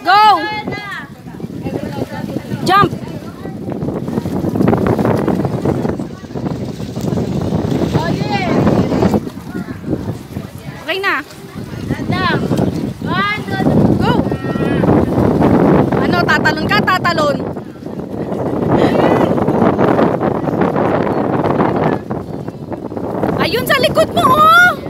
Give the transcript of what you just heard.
Go! Jump! Okay na. Go! Ano, tatalon ka? Tatalon. Ayun sa likod mo, oh!